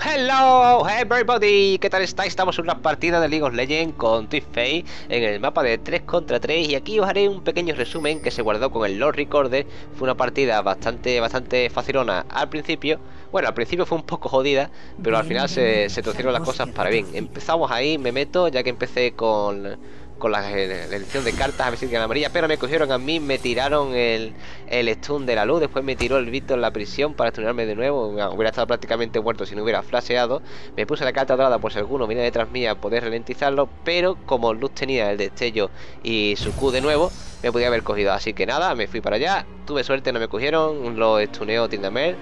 Hello everybody, ¿qué tal estáis? Estamos en una partida de League of Legends con Twitch en el mapa de 3 contra 3 y aquí os haré un pequeño resumen que se guardó con el Lord Recorder. Fue una partida bastante bastante facilona al principio. Bueno, al principio fue un poco jodida, pero al final se, se torcieron las cosas para bien. Empezamos ahí, me meto, ya que empecé con con la, elección de cartas a ver si la amarilla, pero me cogieron a mí, me tiraron el, el stun de la luz, después me tiró el Víctor en la prisión para stunarme de nuevo, hubiera estado prácticamente muerto si no hubiera flasheado, me puse la carta dorada por si alguno viene detrás mía a poder ralentizarlo, pero como luz tenía el destello y su Q de nuevo, me podía haber cogido, así que nada, me fui para allá, tuve suerte, no me cogieron, lo stuneó Tindamer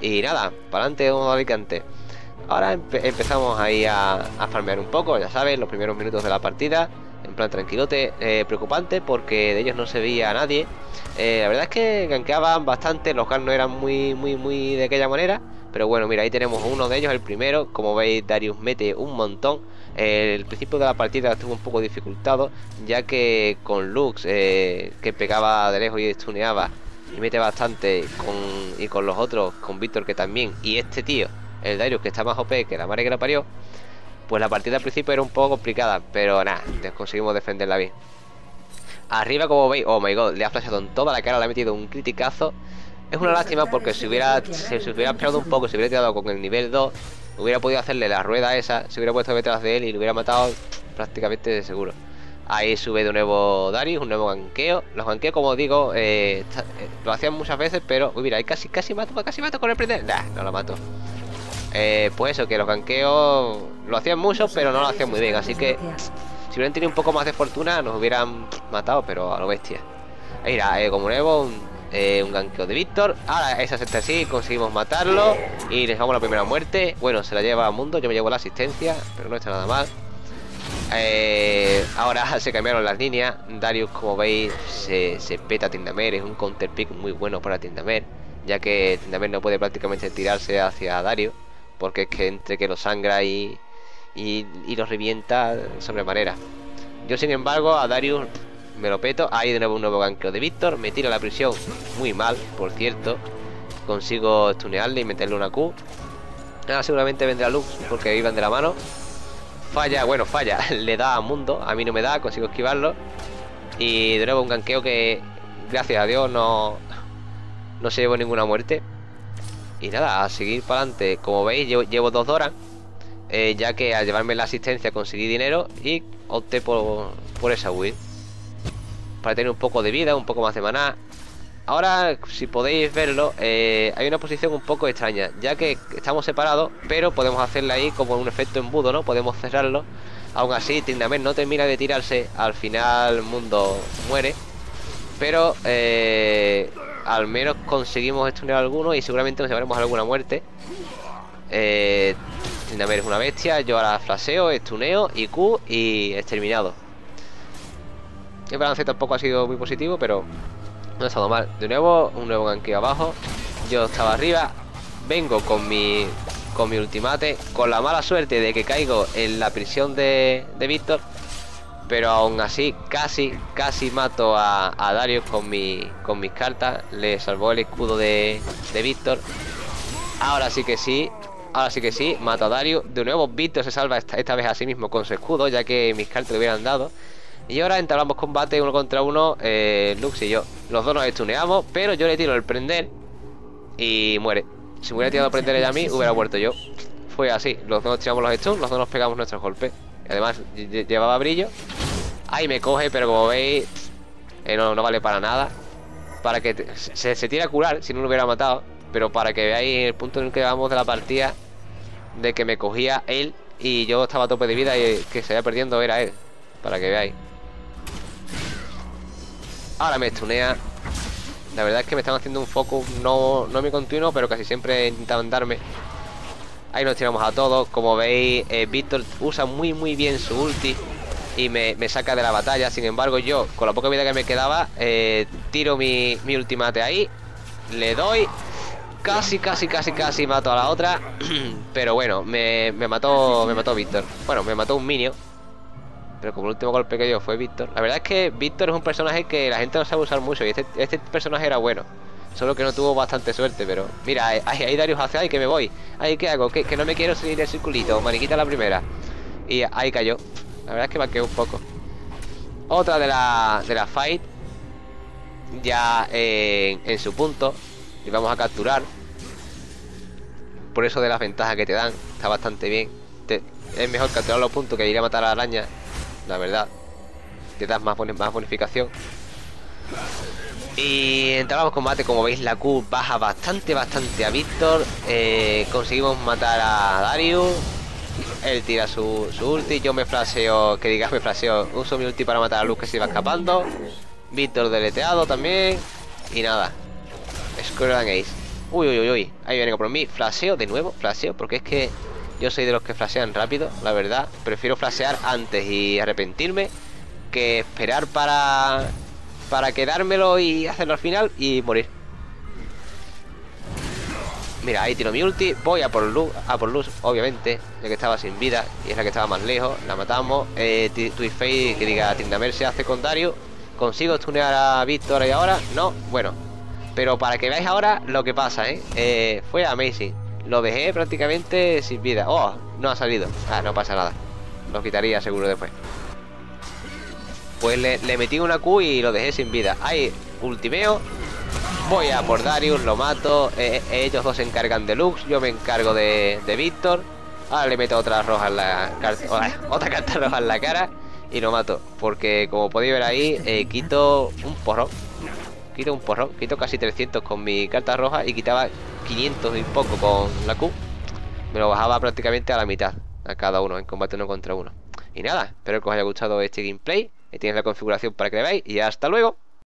y nada, para adelante un Alicante. Ahora empezamos ahí a, a farmear un poco, ya sabes, los primeros minutos de la partida en plan tranquilote, eh, preocupante porque de ellos no se veía a nadie. Eh, la verdad es que gankeaban bastante, los gas no eran muy, muy, muy de aquella manera. Pero bueno, mira, ahí tenemos uno de ellos, el primero. Como veis, Darius mete un montón. el principio de la partida estuvo un poco dificultado, ya que con Lux, eh, que pegaba de lejos y stuneaba, y mete bastante, y con los otros, con Víctor que también, y este tío, el Darius que está más OP que la madre que la parió, pues la partida al principio era un poco complicada, pero nada, conseguimos defenderla bien. Arriba, como veis, oh my god, le ha flashado en toda la cara, le ha metido un criticazo. Es una lástima porque si hubiera, si hubiera esperado un poco, si hubiera tirado con el nivel 2, hubiera podido hacerle la rueda esa, se hubiera puesto detrás de él y lo hubiera matado prácticamente de seguro. Ahí sube de nuevo Darius, un nuevo ganqueo. Los ganqueos, como digo, eh, eh, lo hacían muchas veces, pero... Uy, mira, ahí casi, casi mato, casi mato con el prender. Nah, no lo mato. Eh, pues eso, que los ganqueos lo hacían mucho, pero no lo hacían muy bien. Así que si hubieran tenido un poco más de fortuna, nos hubieran matado, pero a lo bestia. Irá, eh, como nuevo, un, eh, un ganqueo de Víctor. Ahora esa sexta así, conseguimos matarlo y les vamos la primera muerte. Bueno, se la lleva a Mundo, yo me llevo la asistencia, pero no está nada mal. ahora se cambiaron las líneas. Darius, como veis, se, se peta a Tindamer. Es un counter pick muy bueno para Tindamer, ya que Tindamer no puede prácticamente tirarse hacia Darius porque es que entre que lo sangra y, y, lo revienta sobremanera. Yo, sin embargo, a Darius me lo peto. Ahí de nuevo un nuevo ganqueo de Víctor. Me tira a la prisión muy mal, por cierto. Consigo stunearle y meterle una Q. Ahora seguramente vendrá Lux porque iban de la mano. Falla, bueno, falla. Le da a Mundo. A mí no me da, consigo esquivarlo. Y de nuevo un ganqueo que, gracias a Dios, no, no se llevó ninguna muerte. Y nada, a seguir para adelante. Como veis, llevo, dos horas. Eh, ya que al llevarme la asistencia conseguí dinero y opté por, por esa build. Para tener un poco de vida, un poco más de maná. Ahora, si podéis verlo, eh, hay una posición un poco extraña, ya que estamos separados, pero podemos hacerle ahí como un efecto embudo, ¿no? Podemos cerrarlo. Aún así, Tindamer no termina de tirarse, al final el mundo muere. Pero eh, al menos conseguimos estunear alguno y seguramente nos llevaremos alguna muerte. Eh, es una bestia, yo ahora flaseo, estuneo y Q y exterminado. El balance tampoco ha sido muy positivo, pero no ha estado mal. De nuevo, un nuevo ganqueo abajo. Yo estaba arriba, vengo con mi con mi ultimate, con la mala suerte de que caigo en la prisión de, de Víctor pero aún así casi, casi mato a, Darius con, mi, con mis cartas. Le salvó el escudo de, Víctor. Ahora sí que sí, ahora sí que sí, mato a Darius. De nuevo Víctor se salva esta, vez a sí mismo con su escudo, ya que mis cartas le hubieran dado. Y ahora entablamos combate uno contra uno, eh, Lux y yo. Los dos nos estuneamos, pero yo le tiro el prender y muere. Si me hubiera tirado el prender ella a mí, hubiera muerto yo. Fue así, los dos tiramos los stuns, los dos nos pegamos nuestros golpes. Además, llevaba brillo. Ahí me coge, pero como veis, eh, no, vale para nada. Para que se, se tira a curar si no lo hubiera matado. Pero para que veáis el punto en el que vamos de la partida, de que me cogía él y yo estaba a tope de vida y que se iba perdiendo era él. Para que veáis. Ahora me estunea. La verdad es que me están haciendo un foco, no, no muy continuo, pero casi siempre intentaban darme. Ahí nos tiramos a todos. Como veis, eh, Víctor usa muy muy bien su ulti y me, saca de la batalla. Sin embargo, yo, con la poca vida que me quedaba, eh, tiro mi, mi ultimate ahí. Le doy. Casi, casi, casi, casi mato a la otra. Pero bueno, me, mató me mató Víctor. Bueno, me mató un minio. Pero como el último golpe que dio fue Víctor. La verdad es que Víctor es un personaje que la gente no sabe usar mucho. Y este, este personaje era bueno. Solo que no tuvo bastante suerte, pero... Mira, ahí, ahí Darius hace, ay, que me voy. Ay, ¿qué hago? Que, que no me quiero salir del circulito. Mariquita la primera. Y ahí cayó. La verdad es que quedado un poco. Otra de la, de la fight. Ya en, su punto. Y vamos a capturar. Por eso de las ventajas que te dan. Está bastante bien. es mejor capturar los puntos que ir a matar a la araña. La verdad. Te das más, más bonificación. Y entramos en combate, como veis la Q baja bastante, bastante a Víctor eh, Conseguimos matar a Darius Él tira su, su ulti, yo me flaseo, que digas me flaseo Uso mi ulti para matar a Luz que se iba escapando. Víctor deleteado también. Y nada. Square Ace. Uy, uy, uy, uy, ahí viene por mí. Flaseo de nuevo, flaseo, porque es que Yo soy de los que flasean rápido, la verdad. Prefiero flasear antes y arrepentirme Que esperar para para quedármelo y hacerlo al final y morir. Mira, ahí tiro mi ulti. Voy a por luz, a por luz, obviamente, ya que estaba sin vida y es la que estaba más lejos. La matamos. Eh, Twistface, que diga Tindamer se hace con Dario. ¿Consigo stunear a Víctor y ahora? No, bueno. Pero para que veáis ahora lo que pasa, ¿eh? eh fue amazing. Lo dejé prácticamente sin vida. Oh, no ha salido. Ah, no pasa nada. Lo quitaría seguro después. Pues le, metí una Q y lo dejé sin vida Ahí, ultimeo Voy a por Darius, lo mato eh, eh, Ellos dos se encargan de Lux Yo me encargo de, de Víctor. Ahora le meto otra roja en la Otra carta roja en la cara Y lo mato Porque como podéis ver ahí eh, Quito un porrón. Quito un porrón Quito casi 300 con mi carta roja Y quitaba 500 y poco con la Q. Me lo bajaba prácticamente a la mitad A cada uno en combate uno contra uno. Y nada, espero que os haya gustado este gameplay tienes la configuración para que veáis y hasta luego.